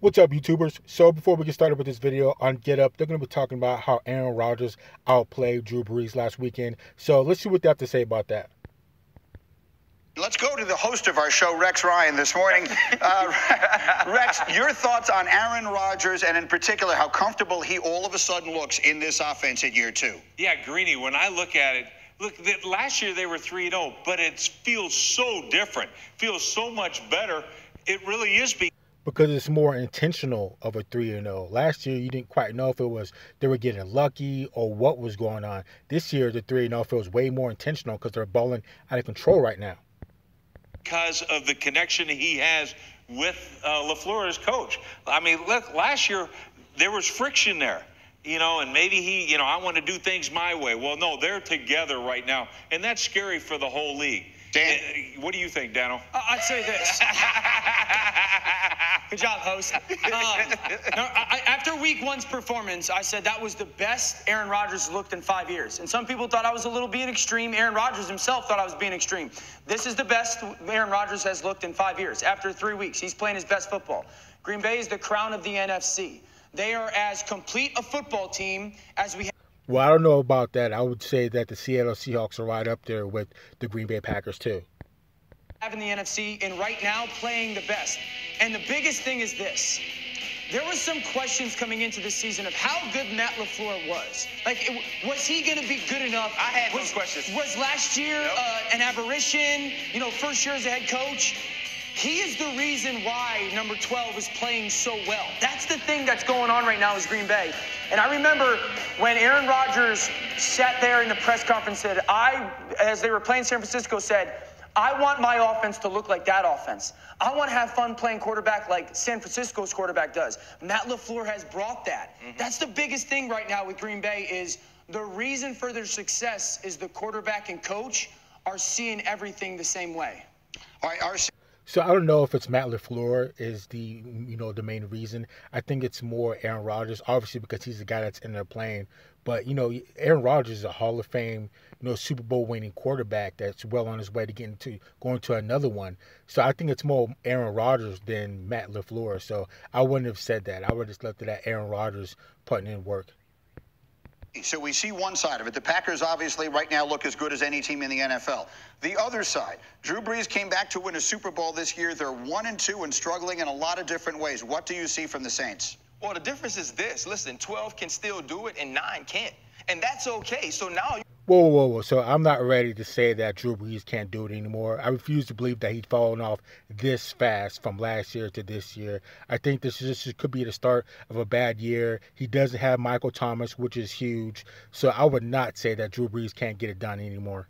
What's up, YouTubers? So before we get started with this video on Get Up, they're going to be talking about how Aaron Rodgers outplayed Drew Brees last weekend. So let's see what they have to say about that. Let's go to the host of our show, Rex Ryan, this morning. Uh, Rex, your thoughts on Aaron Rodgers and, in particular, how comfortable he all of a sudden looks in this offense at year two? Yeah, Greeny, when I look at it, look, last year they were 3 0, but it feels so different, feels so much better. It really is being because it's more intentional of a 3 and 0. Last year you didn't quite know if it was they were getting lucky or what was going on. This year the 3 and 0 feels way more intentional because they're balling out of control right now. Because of the connection he has with uh, LaFleur as coach. I mean, look, last year there was friction there you know, and maybe he, you know, I want to do things my way. Well, no, they're together right now, and that's scary for the whole league. Dan, uh, what do you think, Dano? I'd say this. Good job, host. Um, no, I, after week one's performance, I said that was the best Aaron Rodgers looked in five years. And some people thought I was a little being extreme. Aaron Rodgers himself thought I was being extreme. This is the best Aaron Rodgers has looked in five years. After three weeks, he's playing his best football. Green Bay is the crown of the NFC. They are as complete a football team as we have. Well, I don't know about that. I would say that the Seattle Seahawks are right up there with the Green Bay Packers, too. Having the NFC and right now playing the best. And the biggest thing is this. There was some questions coming into the season of how good Matt LaFleur was. Like, it, was he going to be good enough? I had was, questions. Was last year yep. uh, an aberration? You know, first year as a head coach? He is the reason why number 12 is playing so well. That's the thing that's going on right now is Green Bay. And I remember when Aaron Rodgers sat there in the press conference said, I, as they were playing San Francisco, said, I want my offense to look like that offense. I want to have fun playing quarterback like San Francisco's quarterback does. Matt LaFleur has brought that. Mm-hmm. That's the biggest thing right now with Green Bay is the reason for their success is the quarterback and coach are seeing everything the same way. All right, our so I don't know if it's Matt LaFleur is the you know the main reason. I think it's more Aaron Rodgers, obviously because he's the guy that's in there playing. But you know, Aaron Rodgers is a Hall of Fame, you know, Super Bowl winning quarterback that's well on his way to getting to going to another one. So I think it's more Aaron Rodgers than Matt LaFleur. So I wouldn't have said that. I would have just left it at Aaron Rodgers putting in work. So we see one side of it. The Packers obviously right now look as good as any team in the NFL. The other side, Drew Brees came back to win a Super Bowl this year. They're one and two and struggling in a lot of different ways. What do you see from the Saints? Well, the difference is this. Listen, 12 can still do it and 9 can't. And that's okay. So now Whoa, whoa, whoa. So I'm not ready to say that Drew Brees can't do it anymore. I refuse to believe that he's fallen off this fast from last year to this year. I think this just could be the start of a bad year. He doesn't have Michael Thomas, which is huge. So I would not say that Drew Brees can't get it done anymore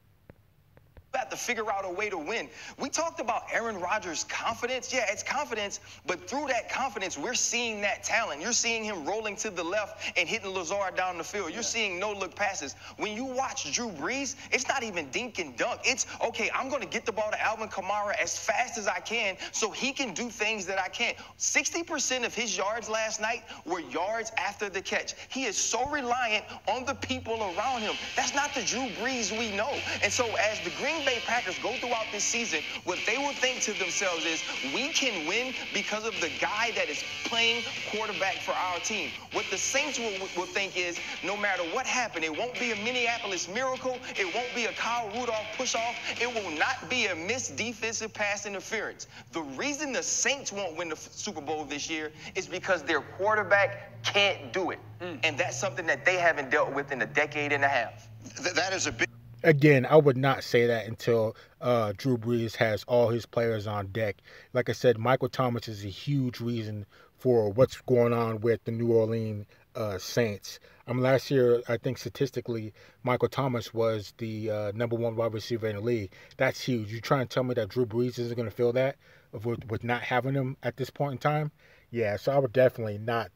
figure out a way to win. We talked about Aaron Rodgers' confidence. Yeah, it's confidence, but through that confidence, we're seeing that talent. You're seeing him rolling to the left and hitting Lazard down the field. You're yeah. seeing no-look passes. When you watch Drew Brees, it's not even dink and dunk. It's, okay, I'm going to get the ball to Alvin Kamara as fast as I can so he can do things that I can't. 60% of his yards last night were yards after the catch. He is so reliant on the people around him. That's not the Drew Brees we know. And so as the Green Bay Packers go throughout this season, what they will think to themselves is, we can win because of the guy that is playing quarterback for our team. What the Saints will, will think is, no matter what happened, it won't be a Minneapolis miracle. It won't be a Kyle Rudolph push-off. It will not be a missed defensive pass interference. The reason the Saints won't win the Super Bowl this year is because their quarterback can't do it. Mm. And that's something that they haven't dealt with in a decade and a half. Th that is a big again, I would not say that until uh, Drew Brees has all his players on deck. Like I said, Michael Thomas is a huge reason for what's going on with the New Orleans uh, Saints. I mean, last year, I think statistically, Michael Thomas was the uh, number one wide receiver in the league. That's huge. You're trying to tell me that Drew Brees isn't going to feel that with, with not having him at this point in time? Yeah, so I would definitely not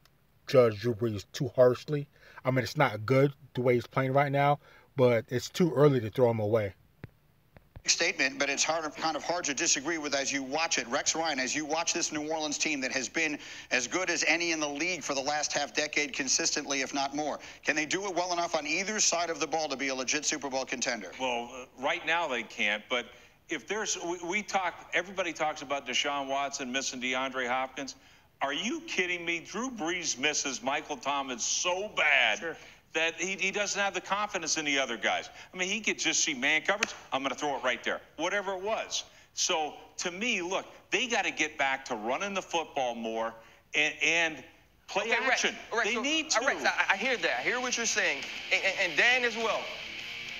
judge Drew Brees too harshly. I mean, it's not good the way he's playing right now, but it's too early to throw him away statement, but it's hard, kind of hard to disagree with as you watch it. Rex Ryan, as you watch this New Orleans team that has been as good as any in the league for the last half decade consistently, if not more, can they do it well enough on either side of the ball to be a legit Super Bowl contender? Well, uh, right now they can't, but if there's, we, we talk, everybody talks about Deshaun Watson missing DeAndre Hopkins. Are you kidding me? Drew Brees misses Michael Thomas so bad Sure. That he, he doesn't have the confidence in the other guys. I mean, he could just see man coverage. I'm going to throw it right there, whatever it was. So to me, look, they got to get back to running the football more and, and play Okay, action. They so- need to. Rex, I, I hear that. I hear what you're saying. And, and, and Dan as well.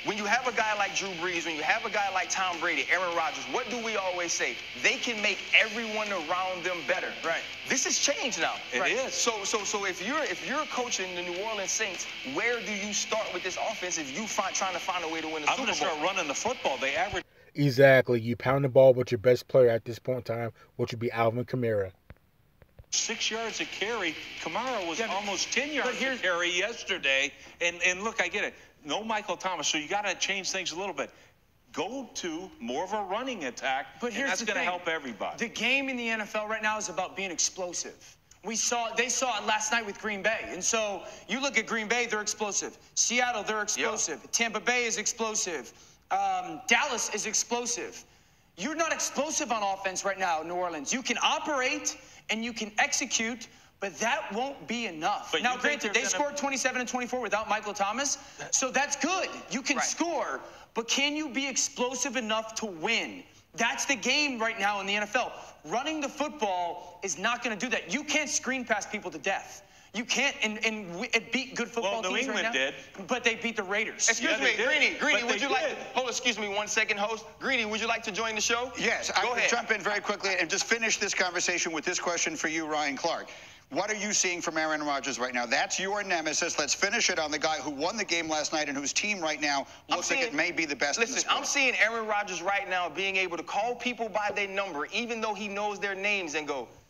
When you have a guy like Drew Brees, when you have a guy like Tom Brady, Aaron Rodgers, what do we always say? They can make everyone around them better. Right. This has changed now. It right. is. So so so if you're if you're coaching the New Orleans Saints, where do you start with this offense if you find trying to find a way to win a I'm Super going to Bowl? start running the football. They average Exactly. You pound the ball with your best player at this point in time, which would be Alvin Kamara. six yards a carry. Kamara was Yeah, almost 10 yards a here's- carry yesterday. And, and look, I get it. No Michael Thomas, so you got to change things a little bit. Go to more of a running attack, But and here's that's going to help everybody. The game in the NFL right now is about being explosive. We saw they saw it last night with Green Bay. And so you look at Green Bay, they're explosive. Seattle, they're explosive. Tampa Bay is explosive. Um, Dallas is explosive. You're not explosive on offense right now, New Orleans. You can operate and you can execute, but that won't be enough. But now, granted, they gonna- scored 27 and 24 without Michael Thomas, so that's good. You can Right. score, but can you be explosive enough to win? That's the game right now in the NFL. Running the football is not going to do that. You can't screen pass people to death. You can't, and, and, w- and beat good football New teams right England now. did. But they beat the Raiders. Excuse Yeah, me, they did. Greeny. Greeny, would they you like? did. Hold, excuse me, one second, host. Greeny, would you like to join the show? Yes, Go I will ahead. jump in very quickly and just finish this conversation with this question for you, Ryan Clark. What are you seeing from Aaron Rodgers right now? That's your nemesis. Let's finish it on the guy who won the game last night and whose team right now I'm looks like it may be the best in the Listen. I'm seeing Aaron Rodgers right now being able to call people by their number, even though he knows their names, and go, "Tss,"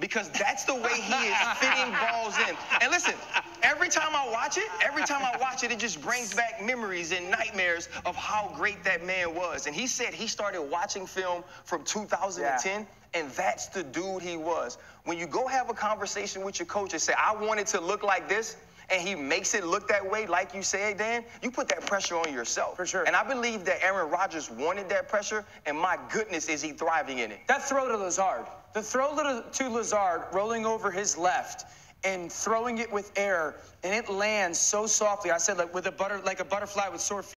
because that's the way he is fitting balls in. And listen, every time I watch it, every time I watch it, it just brings back memories and nightmares of how great that man was. And he said he started watching film from 2010. And that's the dude he was. When you go have a conversation with your coach and say, I want it to look like this, and he makes it look that way, like you said, Dan, you put that pressure on yourself. For sure. And I believe that Aaron Rodgers wanted that pressure, and my goodness, is he thriving in it. That throw to Lazard, the throw to to Lazard, rolling over his left and throwing it with air, and it lands so softly. I said like with a butter, like a butterfly with sore feet.